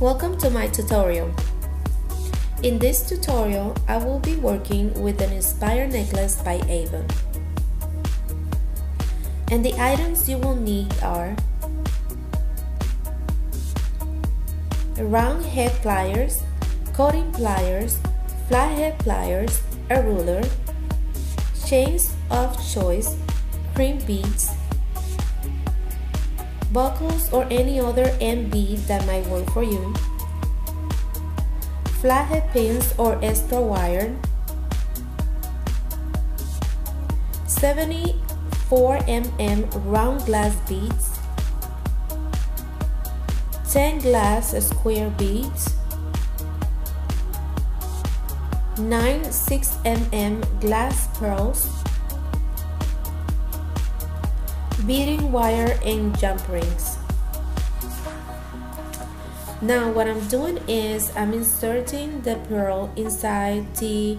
Welcome to my tutorial. In this tutorial, I will be working with an Inspire necklace by Avon. And the items you will need are round head pliers, cutting pliers, flathead pliers, a ruler, chains of choice, cream beads, buckles or any other end bead that might work for you, flathead pins or extra wire, 74 mm round glass beads, 10 glass square beads, 9 6 mm glass pearls, beading wire and jump rings. Now what I'm doing is I'm inserting the pearl inside the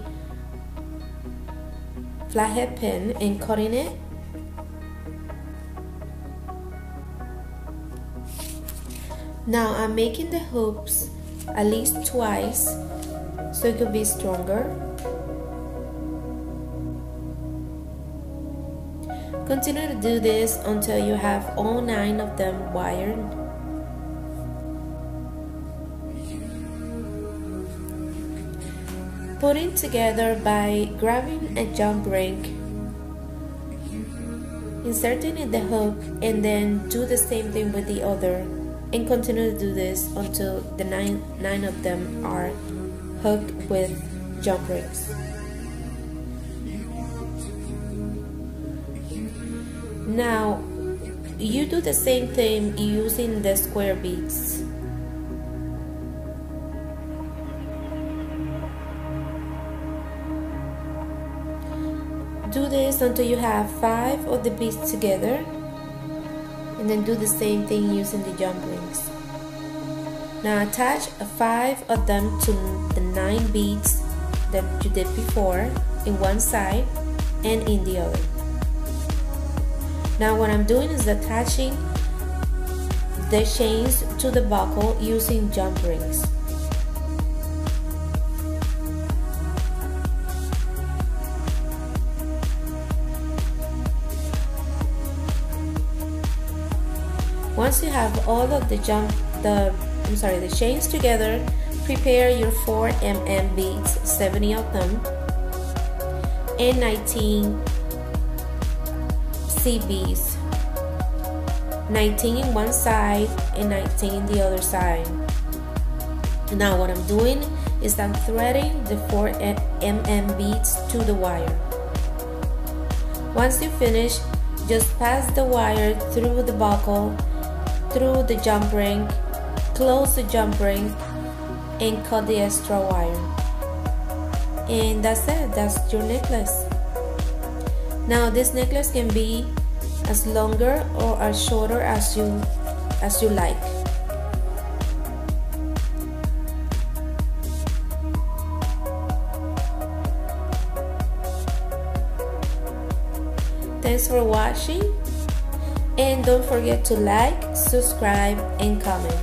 flathead pin and cutting it. Now I'm making the hoops at least twice so it could be stronger. Continue to do this until you have all nine of them wired. Putting together by grabbing a jump ring, inserting in the hook and then do the same thing with the other and continue to do this until the nine, nine of them are hooked with jump rings. Now, you do the same thing using the square beads. Do this until you have five of the beads together and then do the same thing using the jump rings. Now attach five of them to the nine beads that you did before in one side and in the other. Now what I'm doing is attaching the chains to the buckle using jump rings. Once you have all of the jump the I'm sorry the chains together, prepare your 4 mm beads, 70 of them, and 19 CBs 19 in one side and 19 in the other side. Now what I'm doing is I'm threading the 4 mm beads to the wire. Once you finish just pass the wire through the buckle through the jump ring close the jump ring and cut the extra wire. And that's it. That's your necklace now this necklace can be as longer or as shorter as you as you like. Thanks for watching and don't forget to like, subscribe and comment.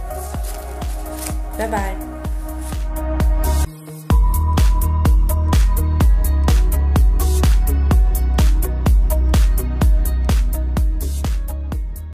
Bye bye.